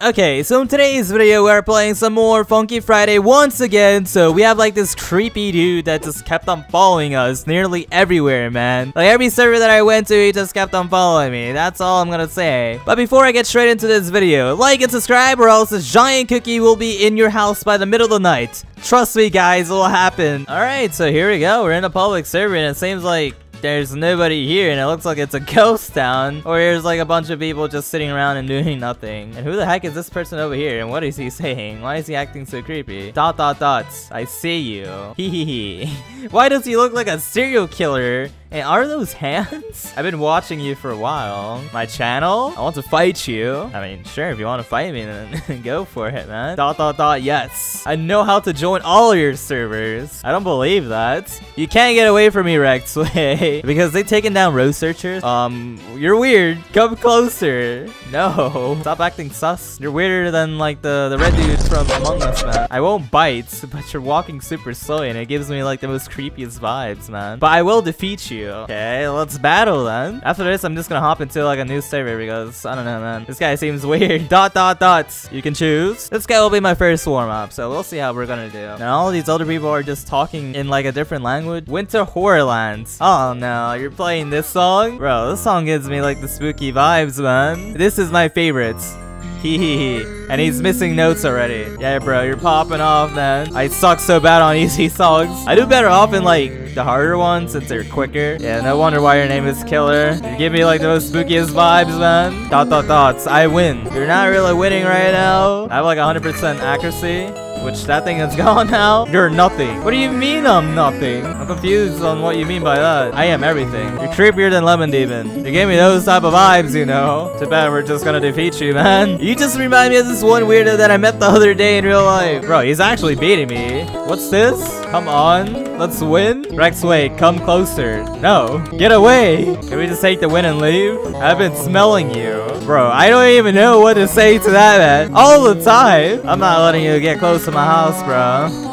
Okay, so in today's video, we're playing some more Funky Friday once again. So we have like this creepy dude that just kept on following us nearly everywhere, man. Like every server that I went to, he just kept on following me. That's all I'm gonna say. But before I get straight into this video, like and subscribe or else this giant cookie will be in your house by the middle of the night. Trust me, guys, it will happen. Alright, so here we go. We're in a public server and it seems like there's nobody here and it looks like it's a ghost town. Or there's like a bunch of people just sitting around and doing nothing. And who the heck is this person over here? And what is he saying? Why is he acting so creepy? Dot dot dots. I see you. Hee hee hee. Why does he look like a serial killer and are those hands? I've been watching you for a while. My channel? I want to fight you. I mean, sure, if you want to fight me, then go for it, man. Dot, dot, dot, yes. I know how to join all your servers. I don't believe that. You can't get away from me, Rektway. because they've taken down road searchers. Um, you're weird. Come closer. No. Stop acting sus. You're weirder than, like, the, the red dudes from Among Us, man. I won't bite, but you're walking super slow, and it gives me, like, the most creepiest vibes, man. But I will defeat you you. Okay, let's battle then. After this, I'm just gonna hop into like a new server because I don't know, man. This guy seems weird. Dot, dot, dots. You can choose. This guy will be my first warm-up, so we'll see how we're gonna do. Now, all these other people are just talking in like a different language. Winter Horrorlands. Oh no, you're playing this song? Bro, this song gives me like the spooky vibes, man. This is my favorite. Hee. And he's missing notes already. Yeah, bro, you're popping off, man. I suck so bad on easy songs. I do better off in, like, the harder ones since they're quicker. Yeah, no wonder why your name is Killer. You give me, like, the most spookiest vibes, man. Dot, dot, dots. I win. You're not really winning right now. I have, like, 100% accuracy. Which that thing is gone now. You're nothing. What do you mean I'm nothing? I'm confused on what you mean by that. I am everything. You're creepier than Lemon Demon. You gave me those type of vibes, you know. Too bad we're just gonna defeat you, man. You just remind me of this one weirdo that I met the other day in real life. Bro, he's actually beating me. What's this? Come on. Let's win. Rektway, come closer. No. Get away. Can we just take the win and leave? I've been smelling you. Bro, I don't even know what to say to that, man. All the time. I'm not letting you get close to my house, bro.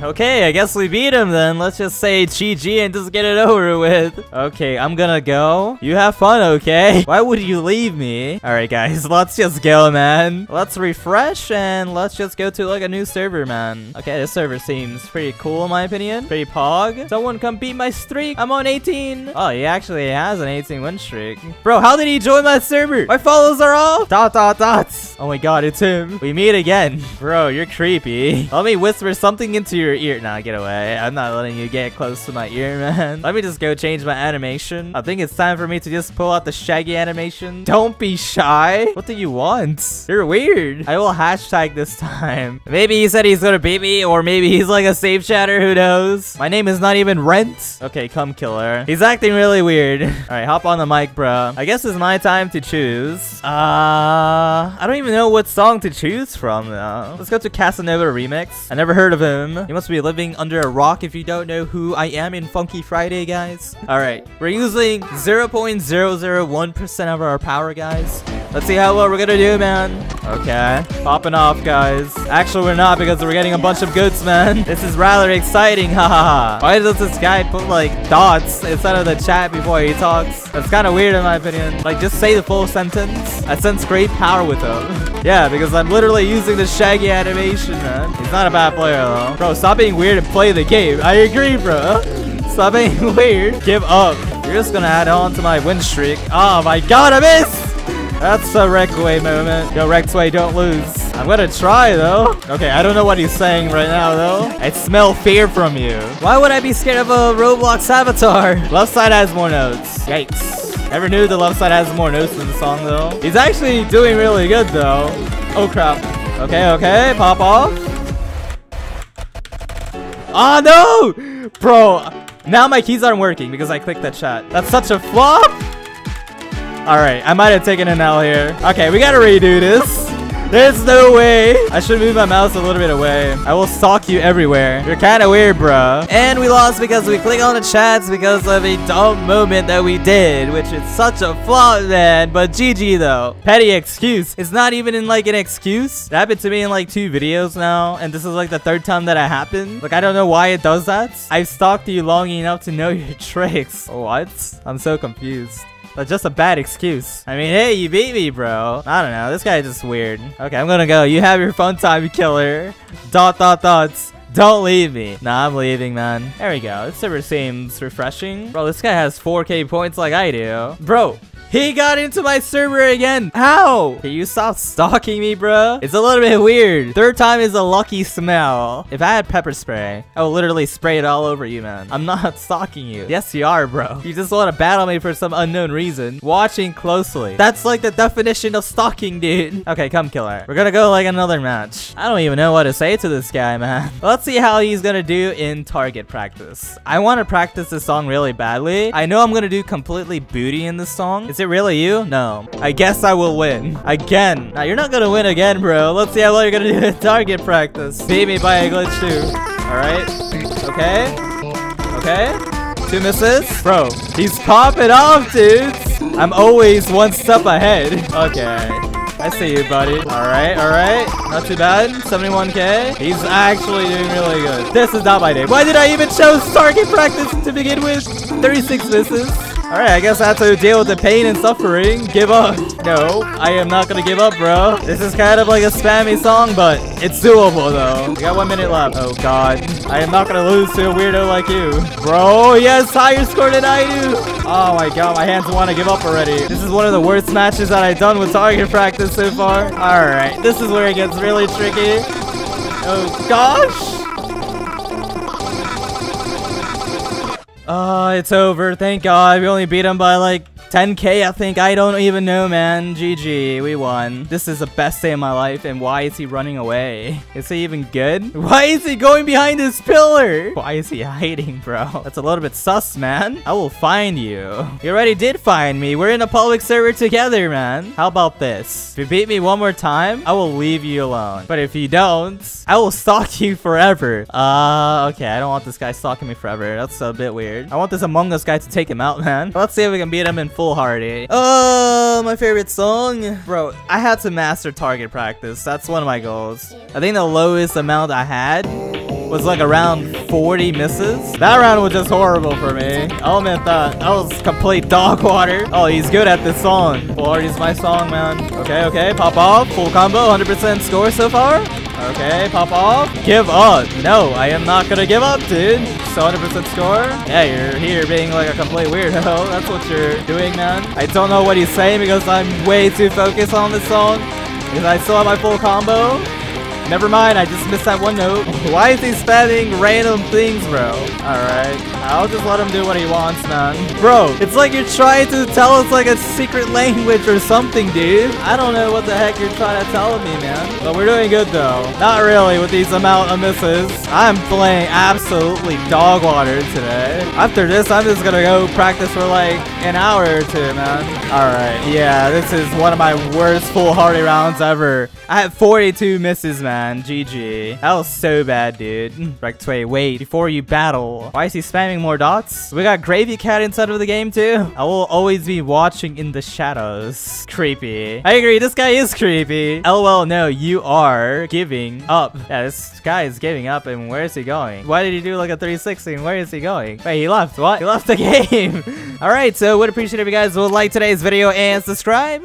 Okay, I guess we beat him then. Let's just say GG and just get it over with. Okay, I'm gonna go. You have fun, okay? Why would you leave me? Alright, guys, let's just go, man. Let's refresh and let's just go to like a new server, man. Okay, this server seems pretty cool in my opinion. Pretty pog. Someone come beat my streak. I'm on 18. Oh, he actually has an 18 win streak. Bro, how did he join my server? My follows are off. Dot, dot, dots. Oh my god, it's him. We meet again. Bro, you're creepy. Let me whisper something into your your ear. Nah, get away. I'm not letting you get close to my ear, man. Let me just go change my animation. I think it's time for me to just pull out the shaggy animation. Don't be shy. What do you want? You're weird. I will hashtag this time. Maybe he said he's gonna beat me, or maybe he's like a safe chatter. Who knows? My name is not even Rent. Okay, come killer. He's acting really weird. All right, hop on the mic, bro. I guess it's my time to choose. Uh, I don't even know what song to choose from, though. Let's go to Casanova Remix. I never heard of him. Must be living under a rock if you don't know who I am in Funky Friday, guys. Alright, we're using 0.001% of our power, guys. Let's see how well we're gonna do, man. Okay, popping off, guys. Actually, we're not because we're getting a bunch of goods, man. This is rather exciting, haha. Why does this guy put, like, dots instead of the chat before he talks? That's kind of weird in my opinion. Like, just say the full sentence. I sense great power with him. yeah, because I'm literally using the shaggy animation, man. He's not a bad player, though. Bro, stop being weird and play the game. I agree, bro. Stop being weird. Give up. You're just gonna add on to my win streak. Oh my god, I missed! That's a Rektway moment. Yo, Rektway, don't lose. I'm gonna try, though. Okay, I don't know what he's saying right now, though. I smell fear from you. Why would I be scared of a Roblox avatar? Left side has more notes. Yikes. Never knew the left side has more notes in the song, though. He's actually doing really good, though. Oh, crap. Okay, okay, pop off. Oh, no! Bro, now my keys aren't working because I clicked that chat. That's such a flop! Alright, I might have taken an L here. Okay, we gotta redo this. There's no way. I should move my mouse a little bit away. I will stalk you everywhere. You're kind of weird, bro. And we lost because we clicked on the chats because of a dumb moment that we did, which is such a flop, man. But GG, though. Petty excuse. It's not even in, like, an excuse. It happened to me in, like, two videos now, and this is, like, the third time that it happened. Like, I don't know why it does that. I've stalked you long enough to know your tricks. What? I'm so confused. Just a bad excuse. I mean, hey, you beat me, bro. I don't know. This guy is just weird. Okay, I'm gonna go. You have your fun time, killer. Dot, dot, dots. Don't leave me. Nah, I'm leaving, man. There we go. This server seems refreshing. Bro, this guy has 4k points like I do. Bro, he got into my server again. How? Can you stop stalking me, bro? It's a little bit weird. Third time is a lucky smell. If I had pepper spray, I would literally spray it all over you, man. I'm not stalking you. Yes, you are, bro. You just want to battle me for some unknown reason. Watching closely. That's like the definition of stalking, dude. Okay, come killer. We're gonna go like another match. I don't even know what to say to this guy, man. Let's see how he's gonna do in target practice. I want to practice this song really badly. I know I'm gonna do completely booty in this song. It's is it really you? No. I guess I will win. Again. Now, you're not gonna win again, bro. Let's see how well you're gonna do in target practice. Beat me by a glitch, too. Alright. Okay. Okay. Two misses. Bro, he's popping off, dudes. I'm always one step ahead. Okay. I see you, buddy. Alright, alright. Not too bad. 71k. He's actually doing really good. This is not my day. Why did I even choose target practice to begin with? 36 misses. Alright, I guess I have to deal with the pain and suffering. Give up. No, I am not gonna give up, bro. This is kind of like a spammy song, but it's doable, though. We got one minute left. Oh, God. I am not gonna lose to a weirdo like you. Bro, yes, higher score than I do. Oh, my God. My hands want to give up already. This is one of the worst matches that I've done with target practice so far. Alright, this is where it gets really tricky. Oh, gosh. Oh, it's over. Thank God. We only beat him by like 10k, I think. I don't even know, man. GG, we won. This is the best day of my life, and why is he running away? Is he even good? Why is he going behind this pillar? Why is he hiding, bro? That's a little bit sus, man. I will find you. You already did find me. We're in a public server together, man. How about this? If you beat me one more time, I will leave you alone. But if you don't, I will stalk you forever. Uh, okay. I don't want this guy stalking me forever. That's a bit weird. I want this Among Us guy to take him out, man. Let's see if we can beat him in foolhardy. Oh, my favorite song. Bro, I had to master target practice. That's one of my goals. I think the lowest amount I had was like around 40 misses. That round was just horrible for me. Oh, I'll admit that. That was complete dog water. Oh, he's good at this song. Foolhardy's my song, man. Okay, okay. Pop off. Full combo. 100% score so far. Okay, pop off. Give up. No, I am not gonna give up, dude. So 100% score. Yeah, you're here being like a complete weirdo. That's what you're doing, man. I don't know what he's saying because I'm way too focused on this song. Because I still have my full combo. Never mind, I just missed that one note. Why is he spamming random things, bro? Alright, I'll just let him do what he wants, man. Bro, it's like you're trying to tell us like a secret language or something, dude. I don't know what the heck you're trying to tell me, man. But we're doing good, though. Not really with these amount of misses. I'm playing absolutely dog water today. After this, I'm just gonna go practice for like an hour or two, man. Alright, yeah, this is one of my worst foolhardy rounds ever. I had 42 misses, man man. GG. That was so bad, dude. Mm, Rektway, wait. Before you battle. Why is he spamming more dots? We got Gravy Cat inside of the game, too. I will always be watching in the shadows. Creepy. I agree. This guy is creepy. LOL, no. You are giving up. Yeah, this guy is giving up. And where is he going? Why did he do like a 360? And where is he going? Wait, he left. What? He left the game. All right. So would appreciate if you guys would like today's video and subscribe.